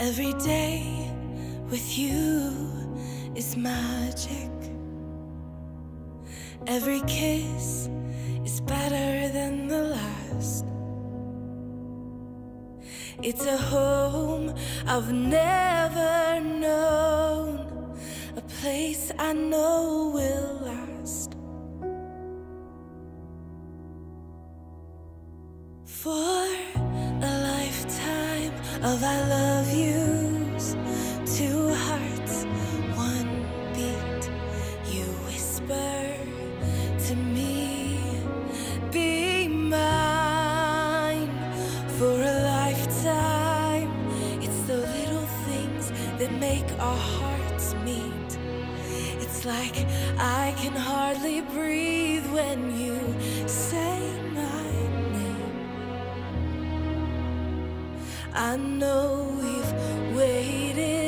Every day with you is magic. Every kiss is better than the last. It's a home I've never known, a place I know will last. For of I love yous, two hearts, one beat. You whisper to me, be mine for a lifetime. It's the little things that make our hearts meet. It's like I can hardly breathe when you I know we've waited.